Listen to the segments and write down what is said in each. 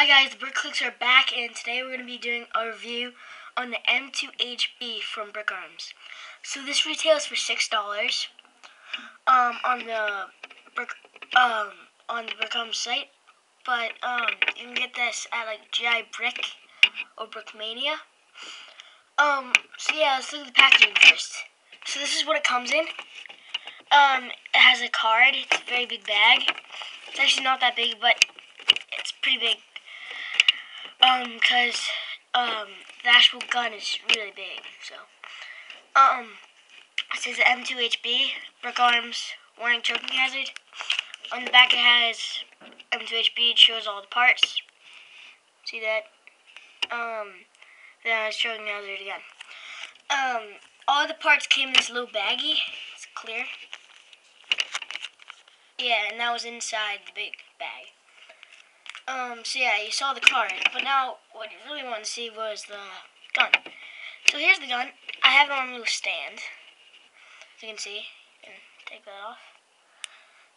Hi guys, the Brickclicks are back and today we're going to be doing a review on the M2HB from BrickArms. So this retails for $6 um, on the Brick um, on the BrickArms site, but um, you can get this at like GI Brick or Brickmania. Um, so yeah, let's look at the packaging first. So this is what it comes in. Um, it has a card. It's a very big bag. It's actually not that big, but it's pretty big. Um, because, um, the actual gun is really big, so. Um, it says M2HB, BrickArms, warning choking hazard. On the back it has M2HB, it shows all the parts. See that? Um, then it's choking hazard again. Um, all the parts came in this little baggie. It's clear. Yeah, and that was inside the big bag. Um, so yeah, you saw the card, but now what you really want to see was the gun. So here's the gun. I have it on a little stand, as you can see. And take that off.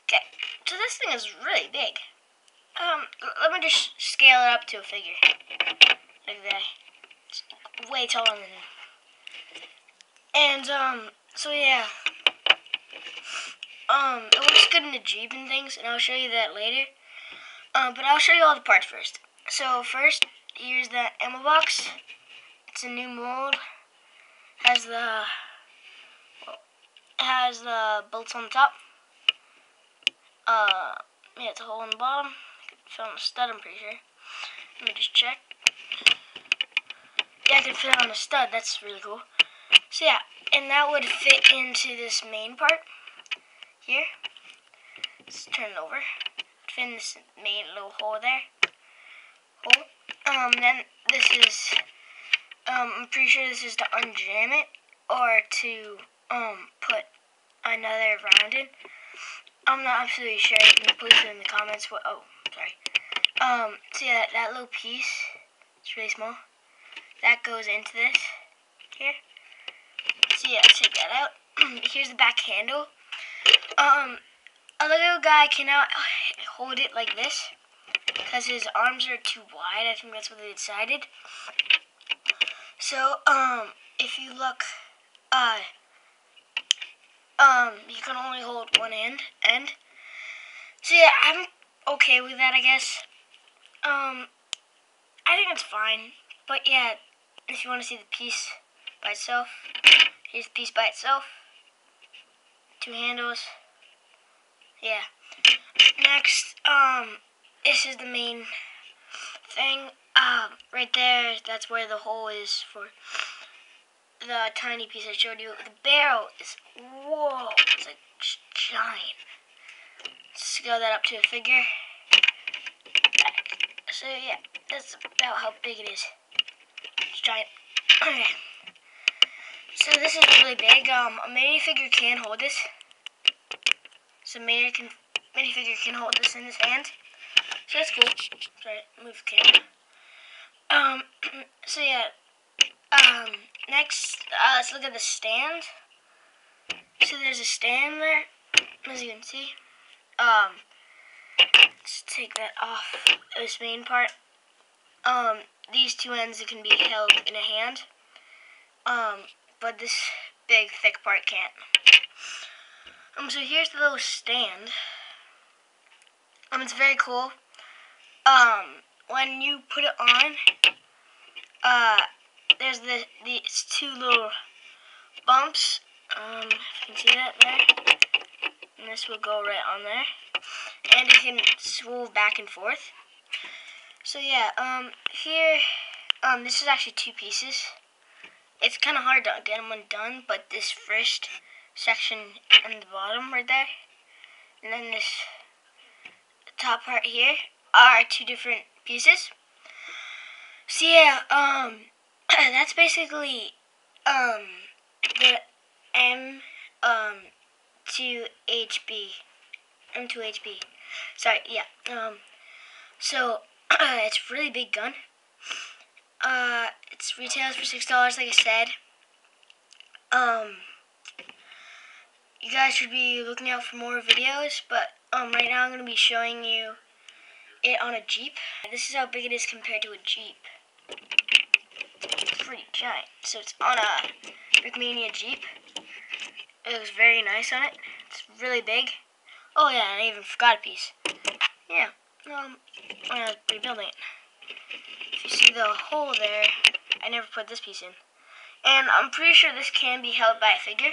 Okay, so this thing is really big. Um, let me just scale it up to a figure. Like that. It's way taller than. And, um, so yeah. Um, it looks good in the Jeep and things, and I'll show you that later. Um, but I'll show you all the parts first. So first, here's the ammo box. It's a new mold. Has the has the bolts on the top. Uh, yeah, it's a hole in the bottom. Fit on a stud, I'm pretty sure. Let me just check. Yeah, I can fit on a stud. That's really cool. So yeah, and that would fit into this main part here. Let's turn it over. In this main little hole there. Hole. Um, then this is, um, I'm pretty sure this is to unjam it or to, um, put another round in. I'm not absolutely sure. You can please it in the comments. What? Oh, sorry. Um, see that that little piece? It's really small. That goes into this here. So yeah, take that out. Here's the back handle. Um, a little guy cannot hold it like this because his arms are too wide. I think that's what they decided. So, um, if you look, uh, um, you can only hold one end, end. So yeah, I'm okay with that, I guess. Um, I think it's fine. But yeah, if you want to see the piece by itself, here's the piece by itself. Two handles. Yeah. Next, um, this is the main thing. Um, right there, that's where the hole is for the tiny piece I showed you. The barrel is, whoa, it's like giant. Scale that up to a figure. So yeah, that's about how big it is. It's giant. Okay. So this is really big. Um, a minifigure can hold this. So mini can minifigure can hold this in his hand. So that's cool. Sorry, move the camera. Um, so yeah. Um, next, uh, let's look at the stand. So there's a stand there, as you can see. Um, let's take that off this main part. Um, these two ends it can be held in a hand. Um, but this big thick part can't. Um, so here's the little stand. Um, it's very cool. Um, when you put it on, uh, there's the these two little bumps. Um, you can see that there. And this will go right on there. And it can swivel back and forth. So yeah, um, here, um, this is actually two pieces. It's kind of hard to get them undone, but this first section and the bottom right there, and then this top part here are two different pieces. So yeah, um, that's basically um the M um to HB M to HB. Sorry, yeah. Um, so it's a really big gun. Uh, it's retails for six dollars, like I said. Um, you guys should be looking out for more videos, but um, right now I'm gonna be showing you it on a Jeep. This is how big it is compared to a Jeep. It's pretty giant. So it's on a Brickmania Jeep. It looks very nice on it. It's really big. Oh yeah, I even forgot a piece. Yeah, um, I'm rebuilding it. If you see the hole there, I never put this piece in. And I'm pretty sure this can be held by a figure.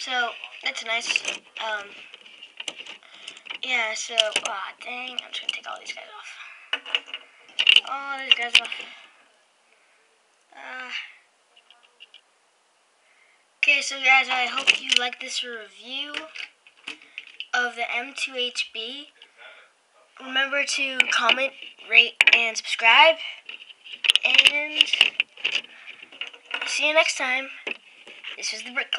So, that's nice. Um, yeah, so, ah, oh, dang, I'm just gonna take all these guys off. All these guys off. Uh, okay, so guys, I hope you like this review of the M2HB. Remember to comment, rate, and subscribe. And see you next time. This is the Brick.